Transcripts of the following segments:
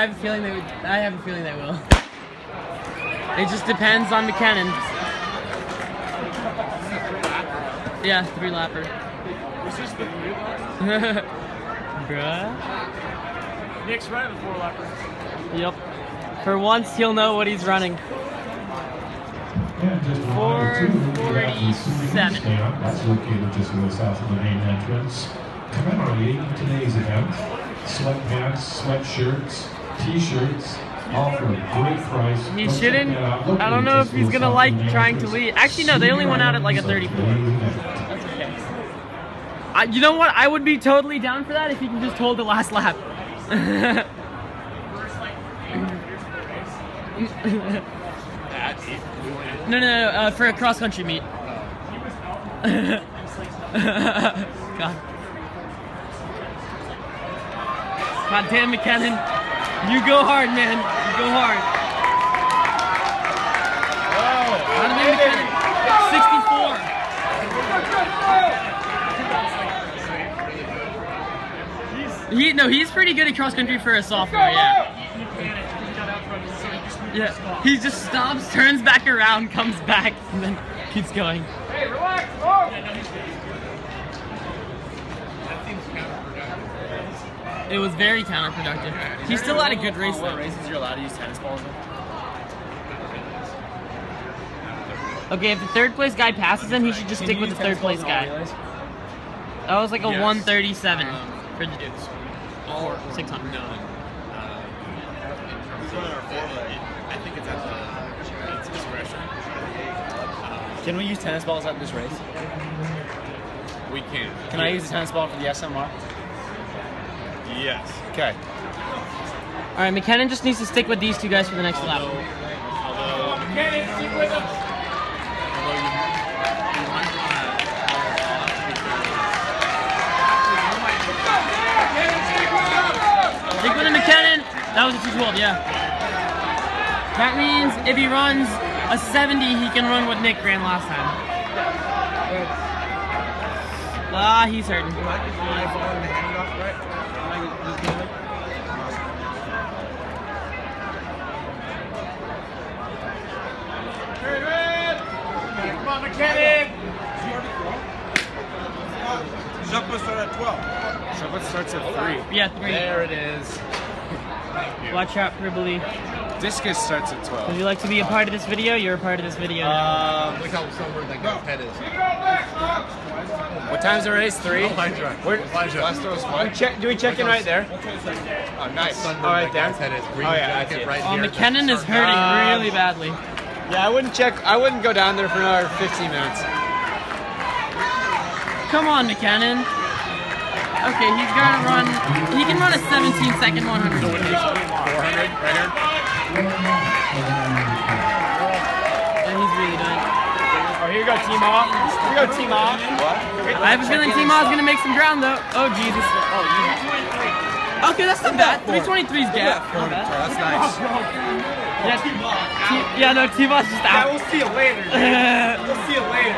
I have a feeling they would. I have a feeling they will. It just depends on McKinnon. Yeah, three lapper. Was this the three Bruh. Nick's running the four lapper. Yep. For once, he'll know what he's running. And just a reminder, too, we have the Super Heat Stand. That's located just a little south of the main entrance. Commemorating today's event, sweatpants, sweatshirts, t-shirts, all for a great price. He shouldn't. I don't know if he's gonna like of the main trying to lead. Actually, no, they only went out at like a Super 34. That's okay. I, you know what? I would be totally down for that if he can just hold the last lap. no, no, no, uh, for a cross country meet. God. God damn it, Cannon. You go hard, man. You go hard. McKinnon, 64. He no, he's pretty good at cross country for a sophomore. Yeah. Yeah. He just stops, turns back around, comes back, and then keeps going. Hey, relax. It was very counterproductive. He still had a good race What though. races you're allowed to use tennis balls in? Okay, if the third place guy passes him, he should just stick with the third place guy. That was like a Yes. 137 Um, for the dudes. Or 600. None. Um, who's running our? I think it's at the its discretion. Can we use tennis balls at this race? We can. Can I use a tennis ball for the SMR? Yes. Okay. All right, McKinnon just needs to stick with these two guys for the next lap. Although, um, although, stick with him. although you, you might Stick with him, McKinnon. That was a 212, yeah. That means if he runs a 70, he can run what Nick ran last time. Ah, he's hurting. Very good. Come on, McKinnon. Shotput started at 12. Shotput starts at three. Yeah, three. There it is. Watch out, Pribbly. Discus starts at 12. Would you like to be a part of this video? You're a part of this video now. Um, Look how somber that guy's head is. What time's the race? Three. Where, Last throw is we what? check, do we check in right there? Oh, nice. Sunburned All right, that there. head is. Green Oh, yeah, I jacket see it. right Oh, here. McKinnon is hurting Um, really badly. Yeah, I wouldn't check. I wouldn't go down there for another 15 minutes. Come on, McKinnon. Okay, he's gonna run. He can run a 17 second 100. 400 right here. And he's really doing. Oh, here you go, team off. Here you go, team off. What? I have a feeling Team is gonna make some ground though. Oh Jesus. Oh, okay, that's not bad. 323 is gap. Oh, that's nice. Yeah, T- yeah, no, T-Bot's just Yeah, out. we'll see you later. dude. We'll see you later.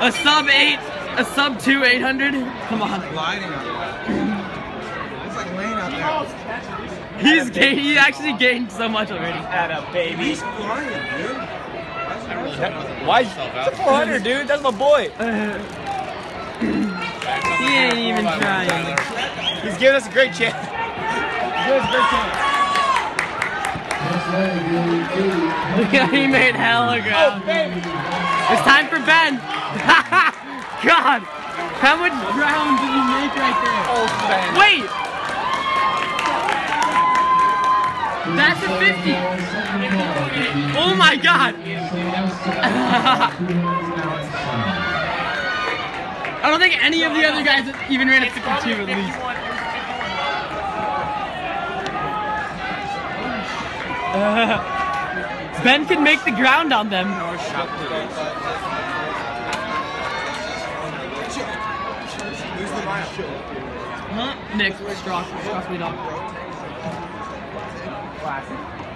A sub eight, a sub two 800. Come on. Gliding out there. It's like laying out there. He's gained. He actually gained so much already. At a baby. He's flying, dude. Why? It's a 400, dude. That's my boy. He ain't even trying. He's giving us a great chance. He's giving us a great chance. he made hella ground. Oh, baby. It's time for Ben. God, how much ground did he make right there? Oh, man. Wait. That's a 50. Oh my god. I don't think any of the other guys even ran a 52 at least. ben can make the ground on them. Huh? Nick, Strock, Strock me dog.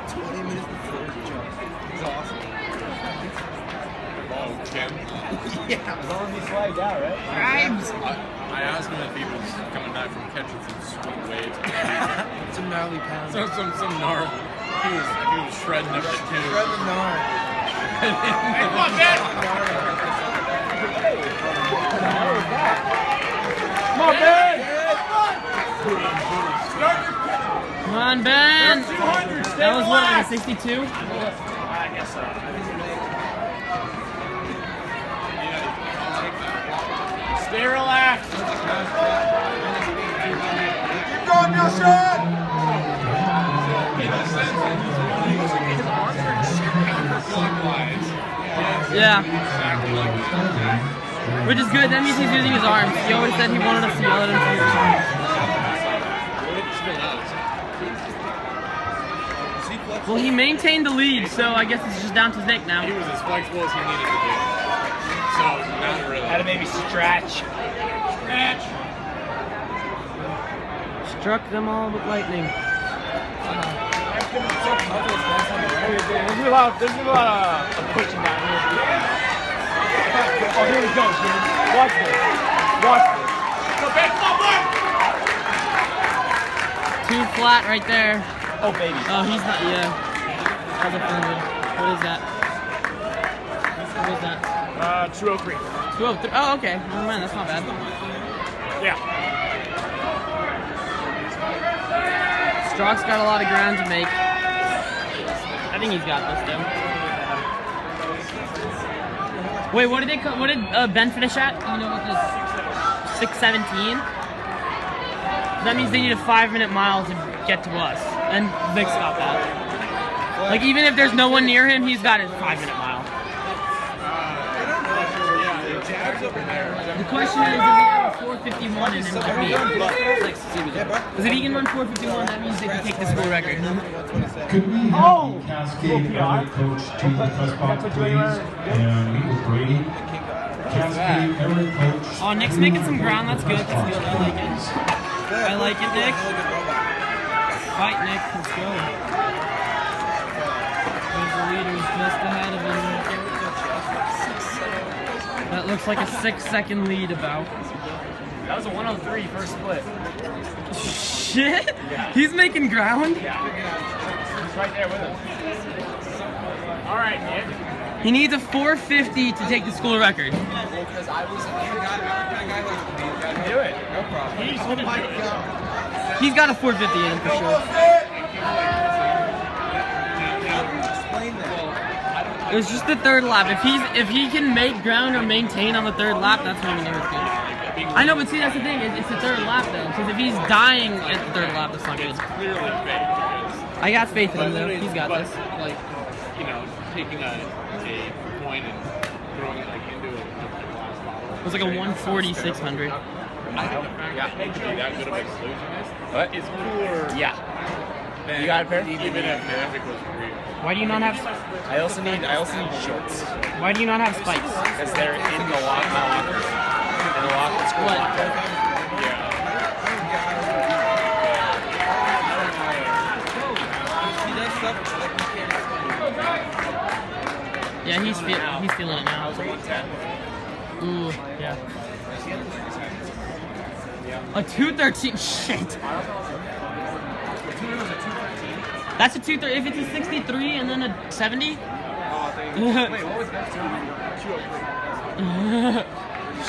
20 minutes before the jump. It's awesome. Oh, Kim. Yeah. As long as he slides out, right? Grimes. I, I asked him if he was coming back from catching some sweet waves. Some gnarly pounds. some some some gnarl. He was he was shredding up the tube. Shred the gnar. Hey, come on, Ben. Come on, Ben! On, Ben. 200. Stay That was what, like a relaxed. 62? I guess so. Stay relaxed. Keep going, Neil Shred! Yeah. Which is good. That means he's using his arms. He always said he wanted us to yell at him to use his arms. Well, he maintained the lead, so I guess it's just down to Nick now. He now. was as flexible as he needed to be. So not really. Had to maybe stretch. Match. Struck them all with lightning. There's gonna a lot of, there's a lot of, of pushing down here. Oh, here we go, Jim. Watch this. Watch this. Go, Ben. Come on, Mark. Too flat right there. Oh, baby. Oh, he's not. Yeah. How's it? What is that? What is that? Uh, 203. 203. Oh, okay. Never mind. That's not bad. Yeah. Strock's got a lot of ground to make. I think he's got this though. Wait, what did they? What did uh, Ben finish at? You know what this? Six seventeen. That means they need a five minute mile to get to us, and Vic's got that. Like even if there's no one near him, he's got a five minute mile. The question is if he has a 451 in him to beat. Because if he can run 451, that means they can take the school record. Could we have Oh! the Cascade Area coach to the press box, please, and meet with Brady? Cascade Area coach. Oh, Nick's making some ground. That's good. That's good. I like it. I like it, Nick. Fight, Nick. Let's go. There's the leaders just ahead of him. That looks like a six-second lead about. That was a 103 first split. Shit! He's making ground? He's right there with us. All right, Nick. He needs a 450 to take the school record. Do it. He's oh gonna do it. He's got a 450 in him for sure. It was just the third lap. If he's if he can make ground or maintain on the third lap, that's when we know it's good. I know, but see, that's the thing. It's, it's the third lap though, because if he's dying at the third lap, that's not good. Clearly fake because I got faith in him though. He's got this. Like, you know, taking a, a point and throwing it like into a, a glass bottle. It was like a 140 600. I think the fact that he could be that good of a collusionist What? is cooler Yeah. You got a pair? even if Maverick was real. Why do you not have I also need I also need shorts Why do you not have spikes? because they're in the lock my locker. In the locker, What? locker. Yeah. Yeah, he's feel, he's feeling it now. Ooh, yeah. A 213. Shit. That's a 230. If it's a 63 and then a 70? Wait, what was that?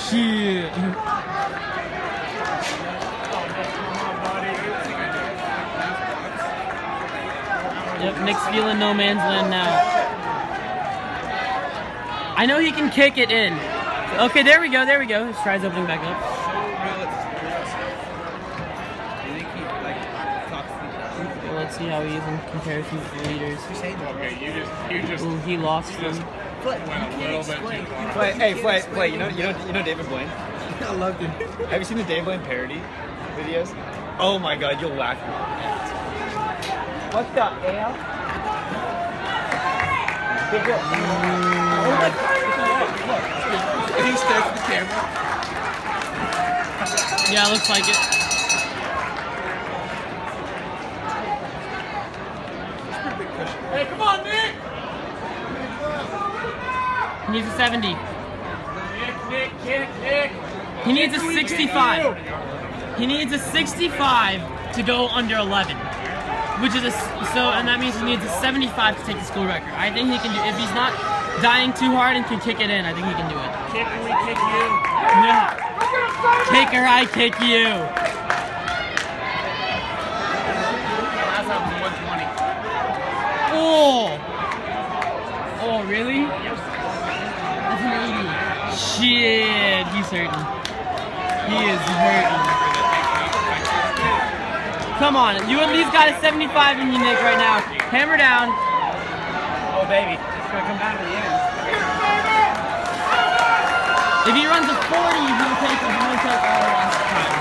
Shit. Yep, Nick's feeling no man's land now. I know he can kick it in. Okay, there we go, there we go. His stride's opening back up. Well, let's see how he is in comparison to the leaders. Okay, you just you just Ooh, he lost them. went a little bit too far. Flay, hey, Flay, Flay, you know, you know, you know David Blaine? I loved him. Have you seen the David Blaine parody videos? Oh my god, you'll laugh. What the hell? Big deal. Oh my god! He stares at the camera. Yeah, looks like it. Hey, come on, Nick. He needs a 70. Nick, Nick, Nick, Nick. He needs a 65. He needs a 65 to go under 11. Which is a, so, and that means he needs a 75 to take the school record. I think he can do, if he's not dying too hard and can kick it in, I think he can do it. Kick or we kick you. Yeah. Kicker, I kick you. That's up to 120. Oh. Oh, really? That's an 80. Shit, he's hurting. He is hurting. Come on, you at least got a 75 in you, Nick, right now. Hammer down. Oh, baby. It's going to come down to the end. If he runs a 40, he'll take, he'll take all the last time.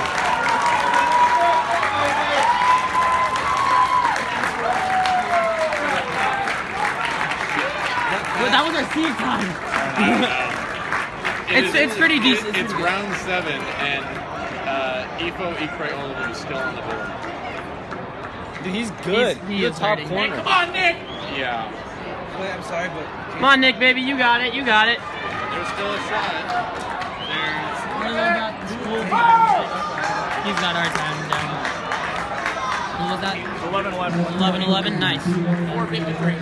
Well, that was our seed time. Uh, It It's- is- it's pretty it- decent. It's round seven, and uh, Ifo Ikray Oliver is still on the board. Dude, he's good. He's- he he's, is a top hurting. corner. Come on, Nick. Yeah, Wait, I'm sorry, but Come on, Nick, baby, you got it, you got it. there's still a shot. There's He's got our time down. What was that? 11 11. 11 11, nice. 453.